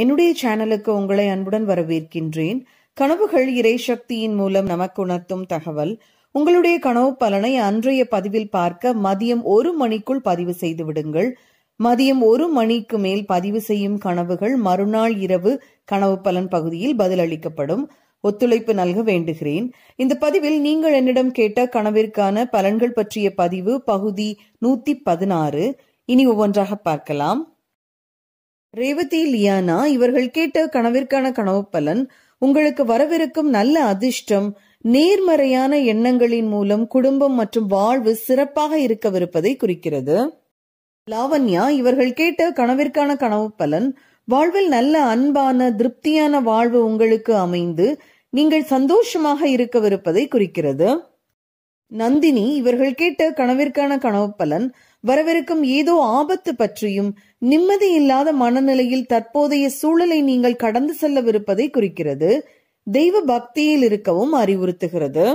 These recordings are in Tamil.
என்னுடைய சேனலுக்கு உங்களை அன்புடன் வரவேற்கின்றேன். கனவுகள் இறை சக்தியின் மூலம் நமக்கு உணர்த்தும் தகவல். உங்களுடைய கனவு பலனை அன்றைய பதிவில் பார்க்க மதியம் ஒரு மணிக்குள் பதிவு செய்து விடுங்கள். மதியம் ஒரு மணிக்கு மேல் பதிவு செய்யும் கனவுகள் மறுநாள் இரவு கனவு பலன் பகுதியில் பதிலளிக்கப்படும். ஒத்துழைப்பு நல்க வேண்டுகிறேன். இந்த பதிவில் நீங்கள் என்னிடம் கேட்ட கனவிற்கான பலன்கள் பற்றிய பதிவு பகுதி நூத்தி பதினாறு. இனி ஒவ்வொன்றாக பார்க்கலாம். ரேவதி லியானா இவர்கள் கேட்ட கனவிற்கான கனவு பலன் உங்களுக்கு வரவிருக்கும் நல்ல அதிர்ஷ்டம் நேர்மறையான எண்ணங்களின் மூலம் குடும்பம் மற்றும் வாழ்வு சிறப்பாக இருக்கவிருப்பதை குறிக்கிறது. லாவண்யா இவர்கள் கேட்ட கனவிற்கான கனவு பலன் வாழ்வில் நல்ல அன்பான திருப்தியான வாழ்வு உங்களுக்கு அமைந்து நீங்கள் சந்தோஷமாக இருக்கவிருப்பதை குறிக்கிறது. நந்தினி இவர்கள் கேட்ட கனவிற்கான கனவு பலன் வரவிருக்கும் ஏதோ ஆபத்து பற்றியும் நிம்மதி இல்லாத மனநிலையில் தற்போதைய சூழலை நீங்கள் கடந்து செல்லவிருப்பதை குறிக்கிறது. தெய்வ பக்தியில் இருக்கவும் அறிவுறுத்துகிறது.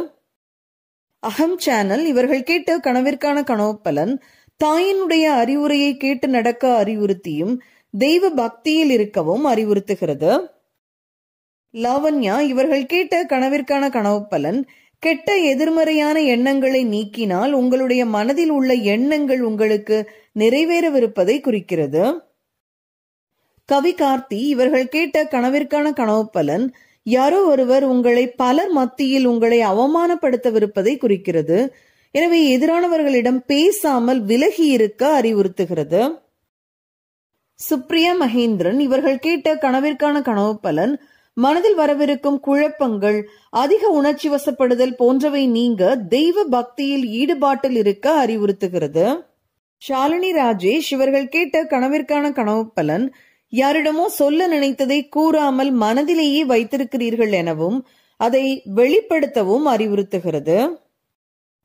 அகம் சேனல் இவர்கள் கேட்ட கனவிற்கான கனவு பலன் தாயினுடைய அறிவுரையை கேட்டு நடக்க அறிவுறுத்தியும் தெய்வ பக்தியில் இருக்கவும் அறிவுறுத்துகிறது. லாவண்யா இவர்கள் கேட்ட கனவிற்கான கனவு பலன் கெட்ட எதிர்மறையான எண்ணங்களை நீக்கினால் உங்களுடைய மனதில் உள்ள எண்ணங்கள் உங்களுக்கு நிறைவேறவிருப்பதை குறிக்கிறது. கவி கார்த்தி இவர்கள் கேட்ட கனவிற்கான கனவு பலன் யாரோ ஒருவர் உங்களை பலர் மத்தியில் உங்களை அவமானப்படுத்தவிருப்பதை குறிக்கிறது. எனவே எதிரானவர்களிடம் பேசாமல் விலகி இருக்க அறிவுறுத்துகிறது. சுப்ரியா மகேந்திரன் இவர்கள் கேட்ட கனவிற்கான கனவு பலன் மனதில் வரவிருக்கும் குழப்பங்கள் அதிக உணர்ச்சி வசப்படுதல் போன்றவை நீங்க தெய்வ பக்தியில் ஈடுபாட்டில் இருக்க அறிவுறுத்துகிறது. ஷாலினி ராஜேஷ் இவர்கள் கேட்ட கனவிற்கான கனவு பலன் யாரிடமோ சொல்ல நினைத்ததை கூறாமல் மனதிலேயே வைத்திருக்கிறீர்கள் எனவும் அதை வெளிப்படுத்தவும் அறிவுறுத்துகிறது.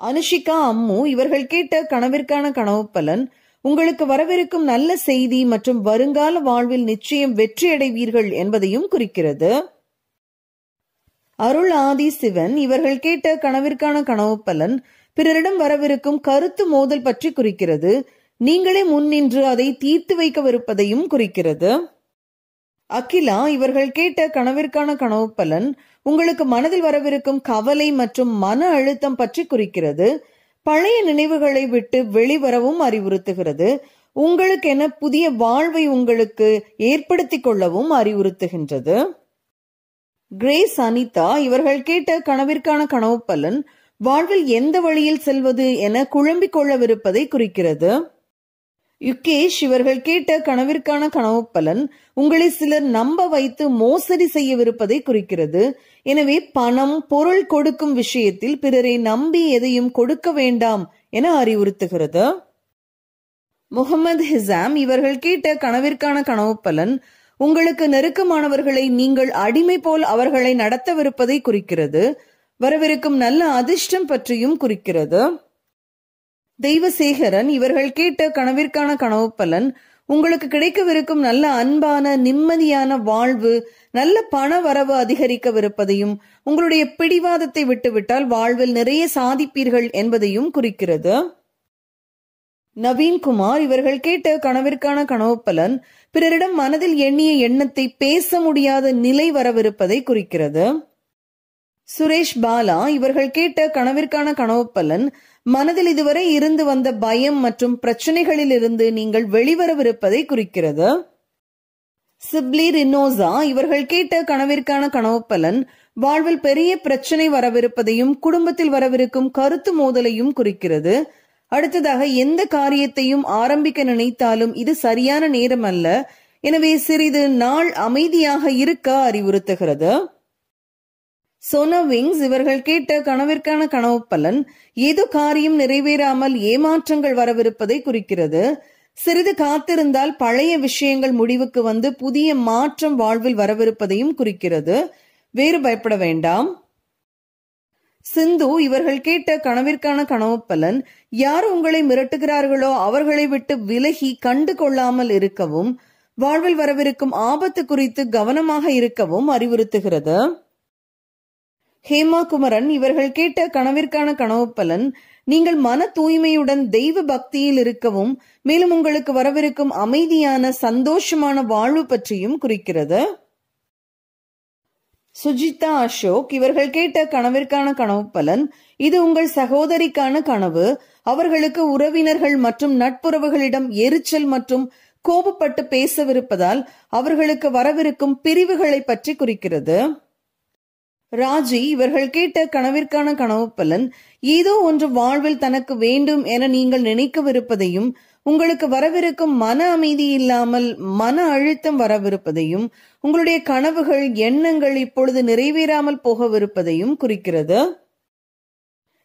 அனுஷிகா அம்மு இவர்கள் கேட்ட கனவிற்கான கனவு பலன் உங்களுக்கு வரவிருக்கும் நல்ல செய்தி மற்றும் வருங்கால வாழ்வில் நிச்சயம் வெற்றியடைவீர்கள் என்பதையும் குறிக்கிறது. அருள் ஆதி சிவன் இவர்கள் கேட்ட கனவிற்கான கனவு பலன் பிறரிடம் வரவிருக்கும் கருத்து மோதல் பற்றி குறிக்கிறது. நீங்களே முன்னின்று அதை தீர்த்து வைக்கவிருப்பதையும் குறிக்கிறது. அகிலா இவர்கள் கேட்ட கனவிற்கான கனவு பலன் உங்களுக்கு மனதில் வரவிருக்கும் கவலை மற்றும் மன அழுத்தம் பற்றி குறிக்கிறது. பழைய நினைவுகளை விட்டு வெளிவரவும் அறிவுறுத்துகிறது. உங்களுக்கென புதிய வாழ்வை உங்களுக்கு ஏற்படுத்திக் கொள்ளவும் அறிவுறுத்துகின்றது. கிரேஸ் அனிதா இவர்கள் கேட்ட கனவிற்கான கனவு பலன் வாழ்வில் எந்த வழியில் செல்வது என குழம்பிக் கொள்ளவிருப்பதை குறிக்கிறது. யுகேஷ் இவர்கள் கேட்ட கனவிற்கான கனவு பலன் உங்களை சிலர் நம்ப வைத்து மோசடி செய்யவிருப்பதை குறிக்கிறது. எனவே பணம் பொருள் கொடுக்கும் விஷயத்தில் பிறரை நம்பி எதையும் கொடுக்க வேண்டாம் என அறிவுறுத்துகிறது. முகமது ஹிசாம் இவர்கள் கேட்ட கனவிற்கான கனவு பலன் உங்களுக்கு நெருக்கமானவர்களை நீங்கள் அடிமை போல் அவர்களை நடத்தவிருப்பதை குறிக்கிறது. வரவிருக்கும் நல்ல அதிர்ஷ்டம் பற்றியும் குறிக்கிறது. தெய்வசேகரன் இவர்கள் கேட்ட கனவிற்கான கனவு பலன் உங்களுக்கு கிடைக்கவிருக்கும் நல்ல அன்பான நிம்மதியான வாழ்வு நல்ல பண வரவு அதிகரிக்கவிருப்பதையும் உங்களுடைய பிடிவாதத்தை விட்டுவிட்டால் வாழ்வில் நிறைய சாதிப்பீர்கள் என்பதையும் குறிக்கிறது. நவீன்குமார் இவர்கள் கேட்ட கனவிற்கான கனவு பலன் பிறரிடம் மனதில் எண்ணிய எண்ணத்தை பேச முடியாத நிலை வரவிருப்பதை குறிக்கிறது. சுரேஷ் பாலா இவர்கள் கேட்ட கனவிற்கான கனவு பலன் மனதில் இதுவரை இருந்து வந்த பயம் மற்றும் பிரச்சனைகளில் இருந்து நீங்கள் வெளிவரவிருப்பதை குறிக்கிறது. சிப்லி ரினோசா இவர்கள் கேட்ட கனவிற்கான கனவு பலன் வாழ்வில் பெரிய பிரச்சனை வரவிருப்பதையும் குடும்பத்தில் வரவிருக்கும் கருத்து மோதலையும் குறிக்கிறது. அடுத்ததாக எந்த காரியத்தையும் ஆரம்பிக்க நினைத்தாலும் இது சரியான நேரம் அல்ல எனவே சிறிது நாள் அமைதியாக இருக்க அறிவுறுத்துகிறது. சோனா விங்ஸ் இவர்கள் கேட்ட கனவிற்கான கனவு பலன் ஏதோ காரியம் நிறைவேறாமல் ஏமாற்றங்கள் வரவிருப்பதை குறிக்கிறது. சிறிது காத்திருந்தால் பழைய விஷயங்கள் முடிவுக்கு வந்து புதிய மாற்றம் வாழ்வில் வரவிருப்பதையும் குறிக்கிறது. வேறு பயப்பட வேண்டாம். சிந்து இவர்கள் கேட்ட கனவிற்கான கனவு பலன் யார் உங்களை மிரட்டுகிறார்களோ அவர்களை விட்டு விலகி கண்டு கொள்ளாமல் இருக்கவும் வாழ்வில் வரவிருக்கும் ஆபத்து குறித்து கவனமாக இருக்கவும் அறிவுறுத்துகிறது. ஹேமா குமரன் இவர்கள் கேட்ட கனவிற்கான கனவு பலன் நீங்கள் மன தூய்மையுடன் தெய்வ பக்தியில் இருக்கவும் மேலும் உங்களுக்கு வரவிருக்கும் அமைதியான சந்தோஷமான வாழ்வு பற்றியும் குறிக்கிறது. சுஜிதா அசோக் இவர்கள் கேட்ட கனவிற்கான கனவு பலன் இது உங்கள் சகோதரிக்கான கனவு. அவர்களுக்கு உறவினர்கள் மற்றும் நட்புறவுகளிடம் எரிச்சல் மற்றும் கோபப்பட்டு பேசவிருப்பதால் அவர்களுக்கு வரவிருக்கும் பிரிவுகளை பற்றி குறிக்கிறது. ராஜி இவர்கள் கேட்ட கனவிற்கான கனவு பலன் ஏதோ ஒன்று வாழ்வில் தனக்கு வேண்டும் என நீங்கள் நினைக்கவிருப்பதையும் உங்களுக்கு வரவிருக்கும் மன அமைதி இல்லாமல் மன அழுத்தம் வரவிருப்பதையும் உங்களுடைய கனவுகள் எண்ணங்கள் இப்பொழுது நிறைவேறாமல் போகவிருப்பதையும் குறிக்கிறது.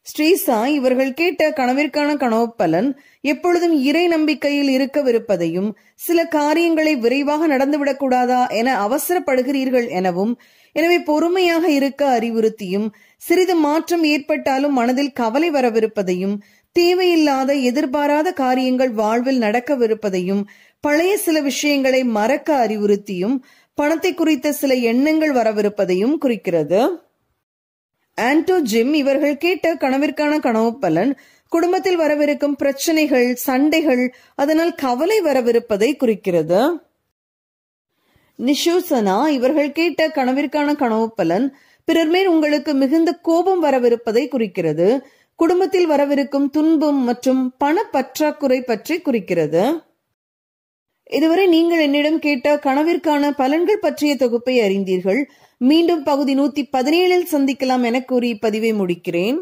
ஸ்ரீசா இவர்கள் கேட்ட கனவிற்கான கனவு பலன் எப்பொழுதும் இறை நம்பிக்கையில் இருக்கவிருப்பதையும் சில காரியங்களை விரைவாக நடந்துவிடக் கூடாதா என அவசரப்படுகிறீர்கள் எனவும் எனவே பொறுமையாக இருக்க அறிவுறுத்தியும் சிறிது மாற்றம் ஏற்பட்டாலும் மனதில் கவலை வரவிருப்பதையும் தேவையில்லாத எதிர்பாராத காரியங்கள் வாழ்வில் நடக்கவிருப்பதையும் பழைய சில விஷயங்களை மறக்க அறிவுறுத்தியும் பணத்தை குறித்த சில எண்ணங்கள் வரவிருப்பதையும் குறிக்கிறது. ஆன்டோ ஜிம் இவர்கள் கேட்ட கனவிற்கான கனவு பலன் குடும்பத்தில் வரவிருக்கும் பிரச்சனைகள் சண்டைகள் அதனால் கவலை வரவிருப்பதை குறிக்கிறது. நிஷூசனா இவர்கள் கேட்ட கனவிற்கான கனவு பலன் பிறர் மேல் உங்களுக்கு மிகுந்த கோபம் வரவிருப்பதை குறிக்கிறது. குடும்பத்தில் வரவிருக்கும் துன்பம் மற்றும் பண பற்றாக்குறை பற்றி குறிக்கிறது. இதுவரை நீங்கள் என்னிடம் கேட்ட கனவிற்கான பலன்கள் பற்றிய தொகுப்பை அறிந்தீர்கள். மீண்டும் பகுதி நூத்தி பதினேழில் சந்திக்கலாம் என கூறி பதிவை முடிக்கிறேன்.